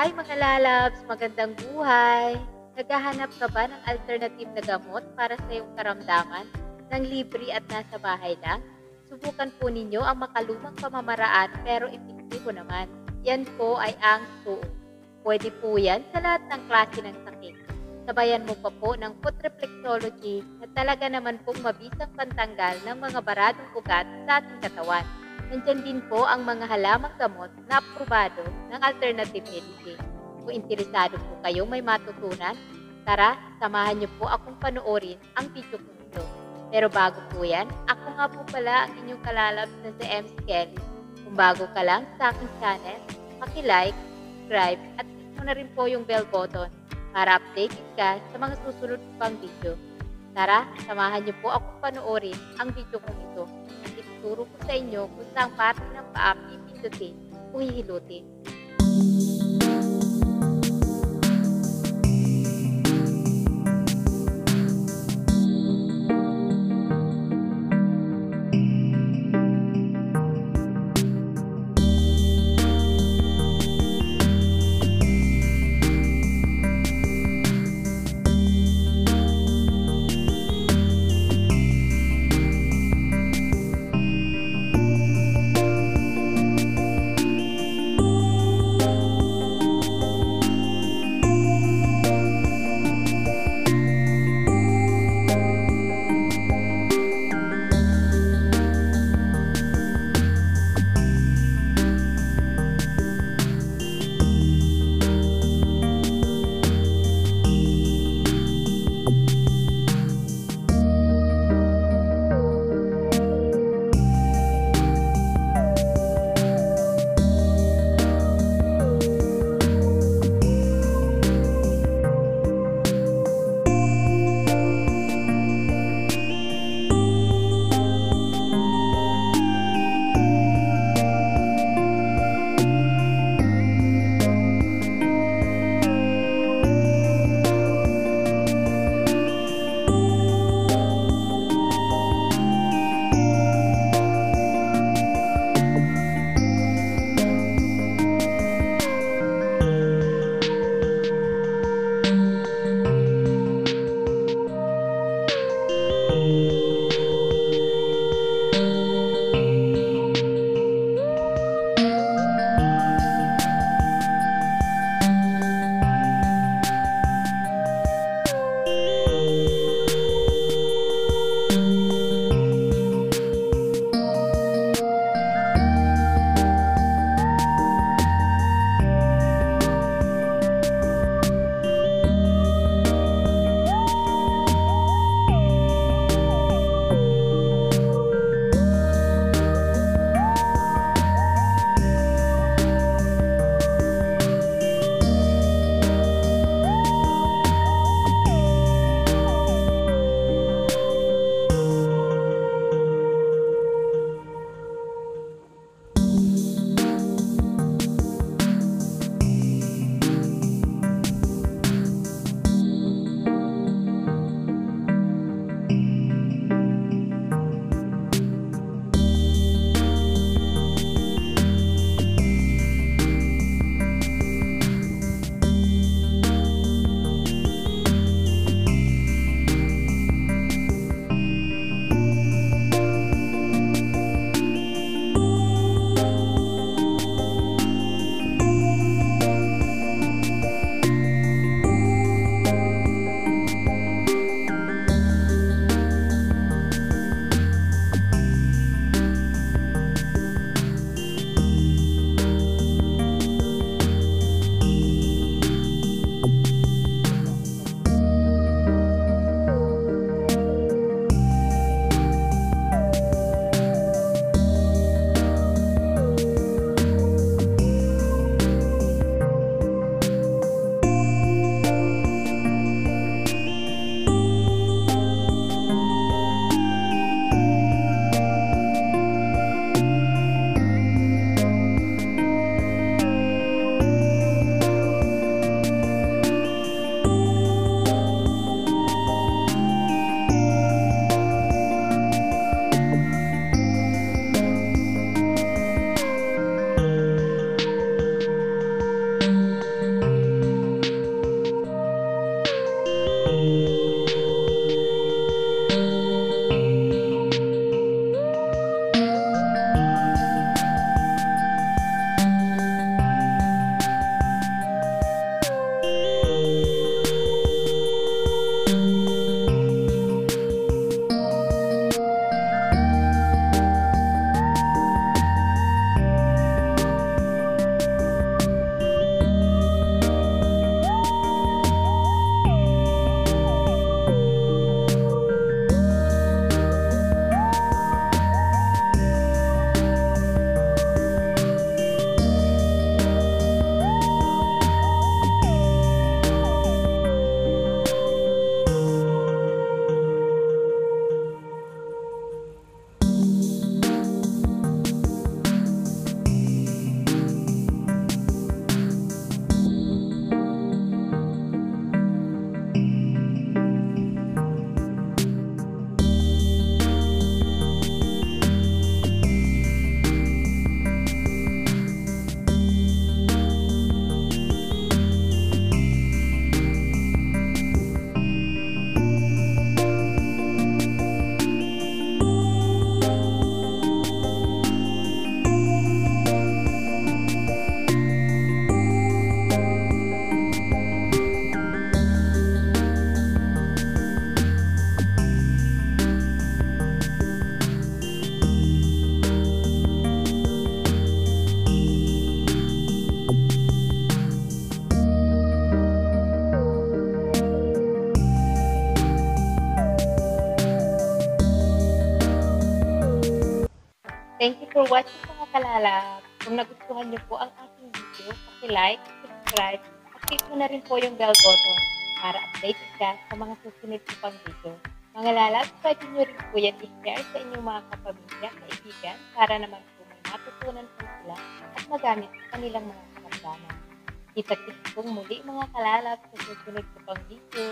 Hi mga lalabs, magandang buhay! Naghahanap ka ba ng alternative na gamot para sa iyong karamdaman ng libre at nasa bahay lang? Subukan po ninyo ang makalumang pamamaraan pero epektibo naman. Yan po ay ang suo. Pwede po yan sa lahat ng klase ng sakit. Sabayan mo pa po ng foot reflexology na talaga naman pong mabisang pantanggal ng mga baradong ugat sa ating katawan. Nandyan din po ang mga halamang gamot na aprobado ng alternative medicine. Kung interesado po kayong may matutunan, tara, samahan niyo po akong panoorin ang video ko ito. Pero bago po yan, ako nga po pala ang inyong kalalab na si M. Kelly. Kung bago ka lang sa aking channel, like, subscribe at click mo na rin po yung bell button para updated ka sa mga susunod pang video. Tara, samahan niyo po akong panoorin ang video kong ito. Ituturo ko sa inyo kung saan parte ng paa pipindutin o hihilutin. Thank you for watching mga kalalab. Kung nagustuhan niyo po ang aking video, paki-like, subscribe, at click mo na rin po yung bell button para updated ka sa mga susunod ko pang video. Mga lalab, pwede niyo rin po yan i-share sa inyong mga kapamilya, kaibigan, para naman po may matutunan po sila at magamit sa kanilang mga karamdaman. Kita-kits pong muli mga kalalab sa susunod ko pang video.